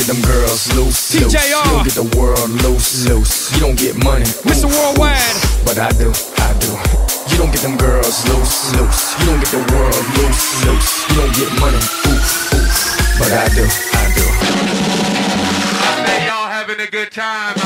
get them girls loose, loose. You don't get the world loose, loose. You don't get money, Mr. oof, Worldwide. oof. But I do, I do. You don't get them girls loose, loose. You don't get the world loose, loose. You don't get money, oof, oof. But I do, I do. Hey, y'all having a good time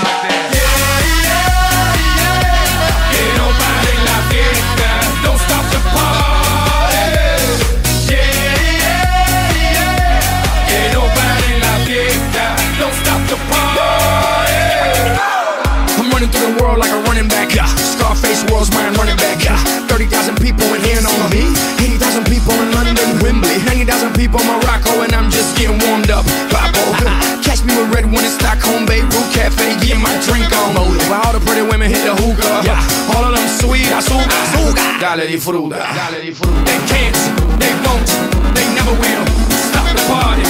people in Morocco, and I'm just getting warmed up. Papo. Catch me with RedOne in Stockholm, Beirut Cafe, getting my drink on. While all the pretty women hit the hookah. All of them sweet, azúcar, azúcar. Dale di fruta. Dale di fruta. They can't, they won't, they never will. Stop the party.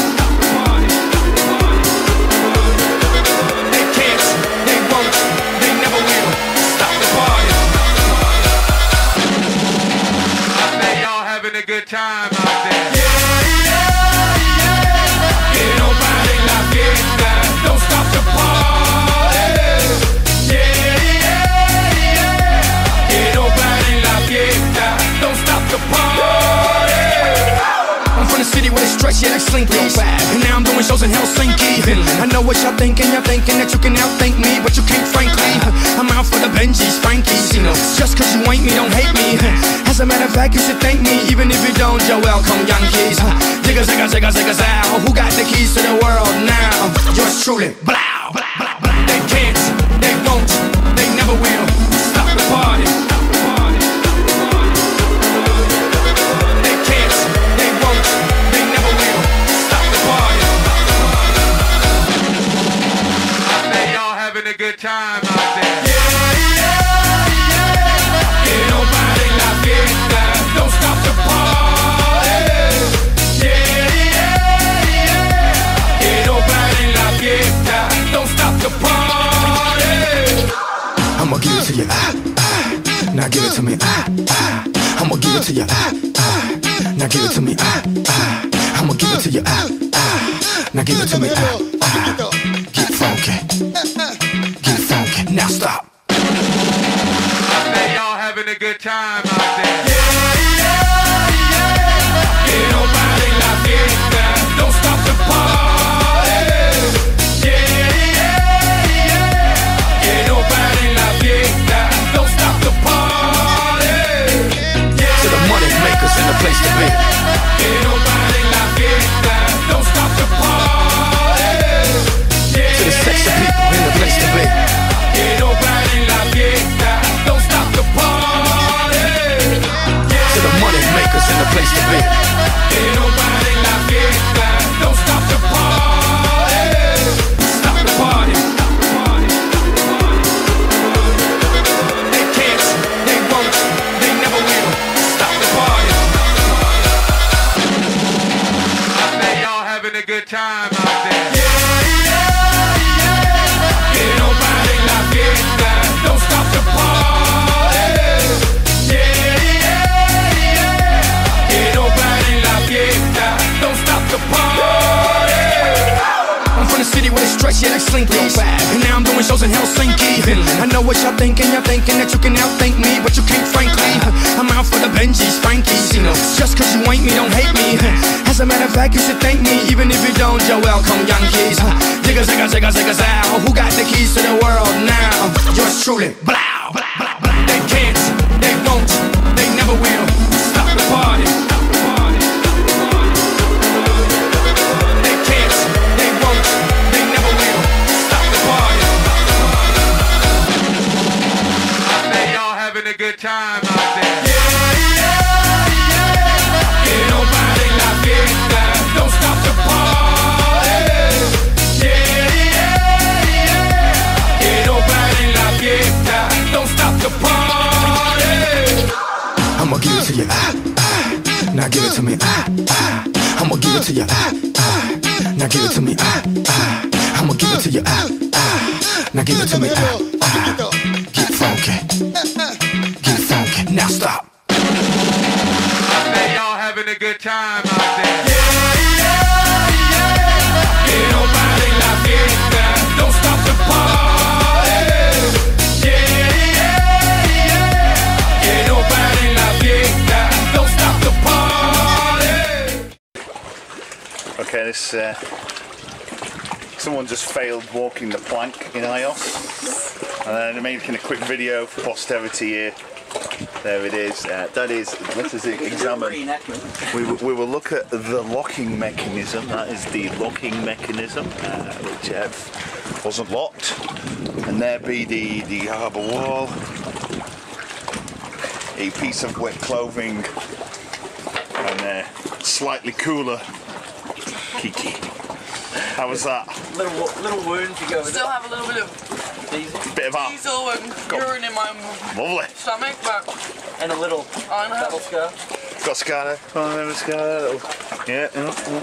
They can't, they won't, they never will. Stop the party. Hey, y'all having a good time like slinkies. And now I'm doing shows in Helsinki. I know what y'all thinking, y'all thinking that you can outthink me, but you can't, frankly. I'm out for the Benjis, Frankies. You know, just cause you ain't me, don't hate me. As a matter of fact, you should thank me, even if you don't. You're welcome, Yankees. Zigga, zigga, zigga, zigga, zow. Who got the keys to the world now? Yours truly, blow. They having a good time out there. Que no pare la fiesta, don't stop the party. Yeah, yeah, yeah. Que no pare la fiesta, don't stop the party. I'ma give it to you, ah, ah. Now give it to me, ah, ah. I'ma give it to you, ah, ah. Now give it to me, ah, ah. I'ma give it to you, ah, ah. Now give it to me, ah, ah. Good time out there. Que time out there. Que no pare la fiesta, don't stop the party. Yeah, yeah, yeah. Que no pare la fiesta, don't stop the party. I'm from the city where they stretch, yeah, like slinkies. And now I'm doing shows in Helsinki. I know what y'all thinking, y'all thinking that you can outthink me, but you can't, frankly. I'm out for the Benjis, Frankies. You know, just cause you ain't me, don't hate me. As a matter of fact, you should thank me, even if you don't. You're welcome, Yankees. Zigga, zigga, zigga, zigga, zow. Who got the keys to the world now? Yours truly. They can't, they won't, they never will. Stop the party. They can't, they won't, they never will. Stop the party. Good time Now give it to me, ah, ah. I'ma give it to you, ah, ah. Now give it to me, ah, ah. I'ma give it to you, ah, ah. Now give it to me, ah, ah. Get funky, get funky. Now stop. Hey, y'all having a good time out there. Que no this. Uh, someone just failed walking the plank in IOS. And then making a quick video for posterity here. There it is. Uh, that is, let us examine. We, will- we will look at the locking mechanism. That is the locking mechanism, uh, which uh, wasn't locked. And there be the, the harbour wall. A piece of wet clothing and uh, slightly cooler Kiki. How was that? Little little wound to go with Still have a little bit of it. Bit of a diesel and Go. urine in my lovely. stomach, but And a little I don't battle know. scar. Got Scar there. Oh, there was Scar. Little- Yeah, yeah, yeah.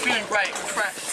Feeling great, fresh.